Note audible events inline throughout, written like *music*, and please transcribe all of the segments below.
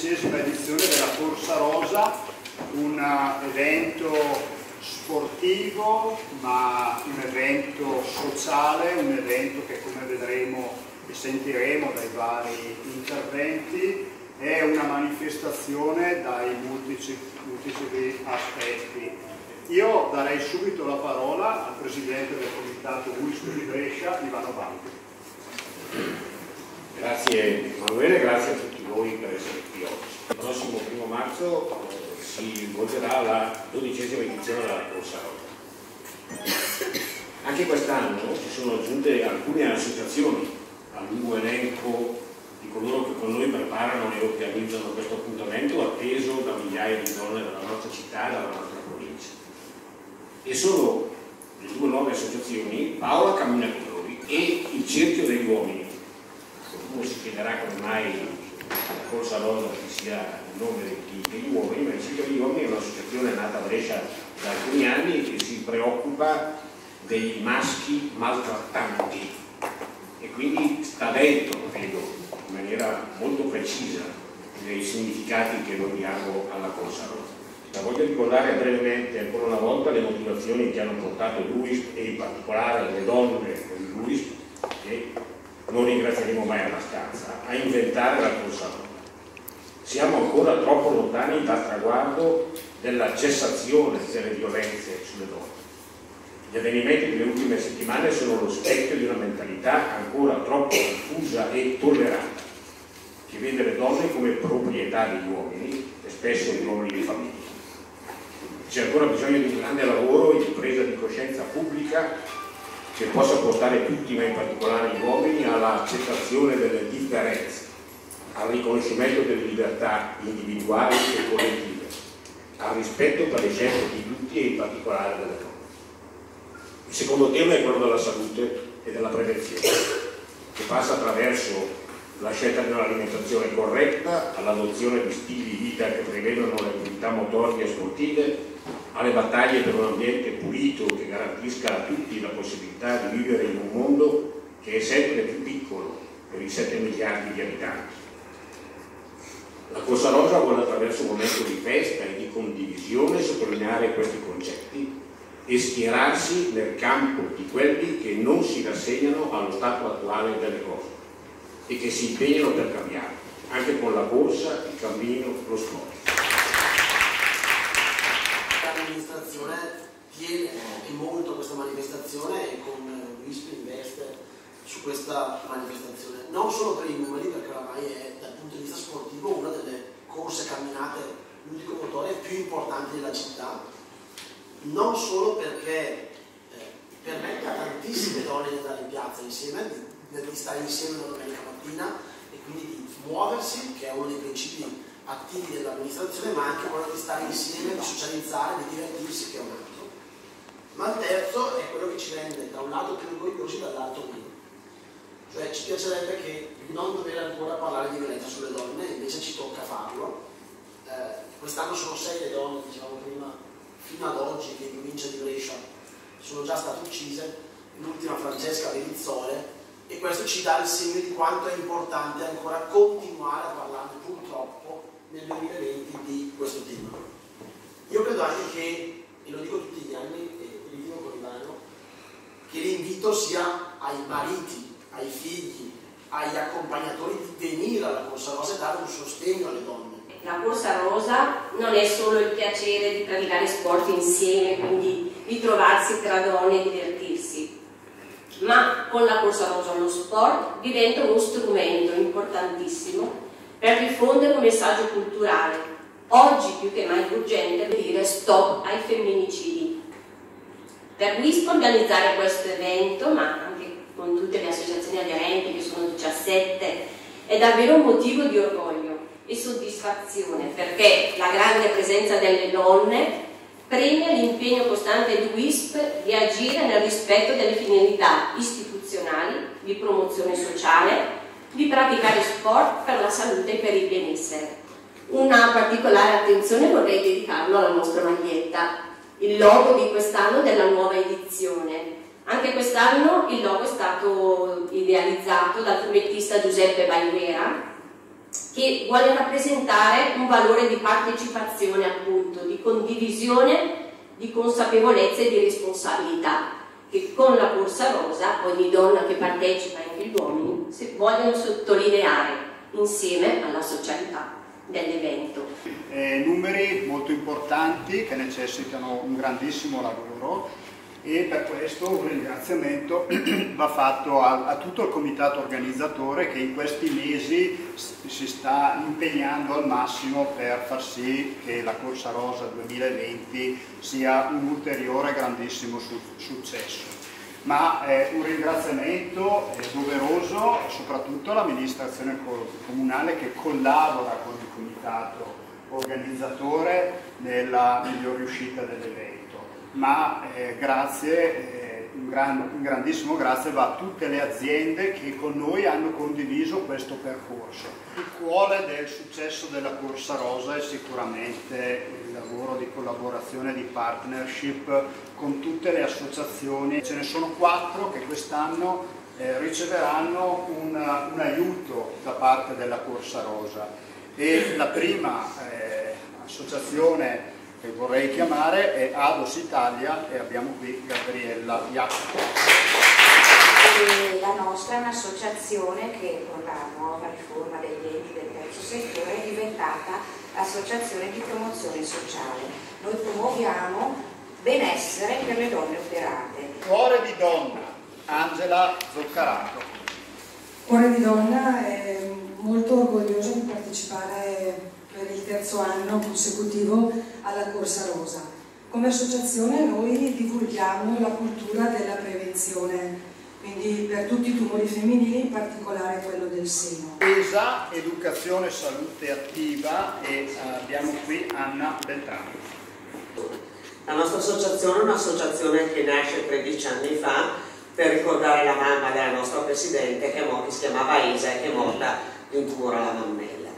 dodicesima edizione della Corsa Rosa, un evento sportivo ma un evento sociale, un evento che come vedremo e sentiremo dai vari interventi è una manifestazione dai multipli, aspetti. Io darei subito la parola al Presidente del Comitato UISP di Brescia, Ivano Baldi. Grazie Emanuele, grazie a tutti voi per essere qui oggi. Il prossimo primo marzo si svolgerà la dodicesima edizione della Corsa Rosa. Anche quest'anno ci sono aggiunte alcune associazioni al lungo elenco di coloro che con noi preparano e organizzano questo appuntamento atteso da migliaia di donne della nostra città e dalla nostra provincia. E sono le due nuove associazioni, Paola Camminatori e il Cerchio degli Uomini, qualcuno si chiederà come mai Corsa Rosa ci sia il nome degli, degli uomini, ma il Circo degli Uomini è un'associazione nata a Brescia da alcuni anni che si preoccupa dei maschi maltrattanti e quindi sta dentro, credo, in maniera molto precisa dei significati che noi diamo alla Corsa Rosa. Ma voglio ricordare brevemente ancora una volta le motivazioni che hanno portato l'UISP e in particolare le donne dell'UISP che non ringrazieremo mai alla stanza, a inventare la corsa Siamo ancora troppo lontani dal traguardo della cessazione delle violenze sulle donne. Gli avvenimenti delle ultime settimane sono lo specchio di una mentalità ancora troppo diffusa e tollerata, che vede le donne come proprietà degli uomini e spesso gli uomini di famiglia. C'è ancora bisogno di un grande lavoro e di presa di coscienza pubblica che possa portare tutti, ma in particolare gli uomini, all'accettazione delle differenze, al riconoscimento delle libertà individuali e collettive, al rispetto per le scelte di tutti e in particolare delle donne. Il secondo tema è quello della salute e della prevenzione, che passa attraverso la scelta di un'alimentazione corretta, all'adozione di stili di vita che prevedono le attività motorie e sportive, alle battaglie per un ambiente pulito che garantisca a tutti la possibilità di vivere in un mondo che è sempre più piccolo per i 7 miliardi di abitanti. La Corsa Rosa vuole attraverso un momento di festa e di condivisione sottolineare questi concetti e schierarsi nel campo di quelli che non si rassegnano allo stato attuale delle cose e che si impegnano per cambiare, anche con la corsa, il cammino, lo sport. L'amministrazione tiene molto a questa manifestazione e con WISP investe su questa manifestazione, non solo per i numeri, perché oramai è dal punto di vista sportivo una delle corse camminate ludico motore più importanti della città, non solo perché eh, permette a tantissime donne di andare in piazza insieme, di, di stare insieme la domenica mattina e quindi di muoversi, che è uno dei principi attivi dell'amministrazione, ma anche quello di stare insieme, di socializzare, di divertirsi, che è un altro. Ma il terzo è quello che ci rende da un lato più orgogliosi e dall'altro meno. Cioè ci piacerebbe che non dover ancora parlare di violenza sulle donne, invece ci tocca farlo. Eh, Quest'anno sono sei le donne, dicevamo prima, fino ad oggi che in provincia di Brescia sono già state uccise, l'ultima Francesca Berizzole, e questo ci dà il segno di quanto è importante ancora continuare a parlarne purtroppo nel 2020 di questo tema. Io credo anche che, e lo dico tutti gli anni, e li dico con Ivano, che l'invito sia ai mariti, ai figli, agli accompagnatori di venire alla Corsa Rosa e dare un sostegno alle donne. La Corsa Rosa non è solo il piacere di praticare sport insieme, quindi di trovarsi tra donne e divertirsi, ma con la Corsa Rosa lo sport diventa uno strumento importantissimo per diffondere un messaggio culturale, oggi più che mai urgente, per dire stop ai femminicidi. Per WISP organizzare questo evento, ma con tutte le associazioni aderenti, che sono 17, è davvero un motivo di orgoglio e soddisfazione, perché la grande presenza delle donne premia l'impegno costante di WISP di agire nel rispetto delle finalità istituzionali, di promozione sociale, di praticare sport per la salute e per il benessere. Una particolare attenzione vorrei dedicarlo alla nostra maglietta, il logo di quest'anno della nuova edizione. Anche quest'anno il logo è stato idealizzato dal fumettista Giuseppe Baiguera che vuole rappresentare un valore di partecipazione appunto, di condivisione, di consapevolezza e di responsabilità che con la Corsa Rosa ogni donna che partecipa, anche gli uomini, vogliono sottolineare insieme alla socialità dell'evento. Eh, numeri molto importanti che necessitano un grandissimo lavoro e per questo un ringraziamento *clears throat* va fatto a, a, tutto il comitato organizzatore che in questi mesi si sta impegnando al massimo per far sì che la Corsa Rosa 2020 sia un ulteriore grandissimo su successo. Ma eh, un ringraziamento eh, doveroso soprattutto all'amministrazione comunale che collabora con il comitato organizzatore nella miglior riuscita dell'evento ma eh, grazie, eh, un, gran, un, grandissimo grazie va a tutte le aziende che con noi hanno condiviso questo percorso. Il cuore del successo della Corsa Rosa è sicuramente il lavoro di collaborazione, di partnership con tutte le associazioni, ce ne sono quattro che quest'anno eh, riceveranno un, un, aiuto da parte della Corsa Rosa e la prima eh, associazione che vorrei chiamare è Ados Italia e abbiamo qui Gabriella Jacopo. La nostra è un'associazione che con la nuova riforma degli enti del terzo settore è diventata associazione di promozione sociale. Noi promuoviamo benessere per le donne operate. Cuore di donna, Angela Zoccarato. Cuore di donna è molto orgoglioso di partecipare per il terzo anno consecutivo alla Corsa Rosa. Come associazione noi divulghiamo la cultura della prevenzione, quindi per tutti i tumori femminili, in particolare quello del seno. ESA, Educazione Salute Attiva e eh, abbiamo qui Anna Beltrano. La nostra associazione è un'associazione che nasce 13 anni fa per ricordare la mamma della nostra Presidente che, che si chiamava Isa e che è morta di un tumore alla mammella.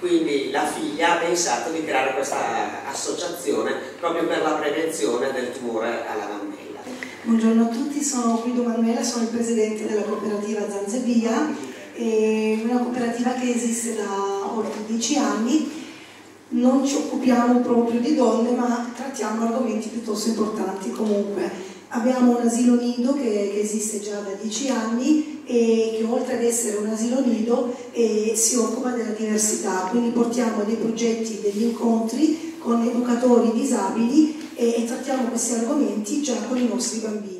Quindi la figlia ha pensato di creare questa associazione proprio per la prevenzione del tumore alla mammella. Buongiorno a tutti, sono Guido Manuela, sono il presidente della cooperativa Zanzevia, una cooperativa che esiste da oltre dieci anni. Non ci occupiamo proprio di donne, ma trattiamo argomenti piuttosto importanti comunque. Abbiamo un asilo nido che, che esiste già da dieci anni e che oltre ad essere un asilo nido eh, si occupa della diversità, quindi portiamo dei progetti, degli incontri con educatori disabili e, e trattiamo questi argomenti già con i nostri bambini.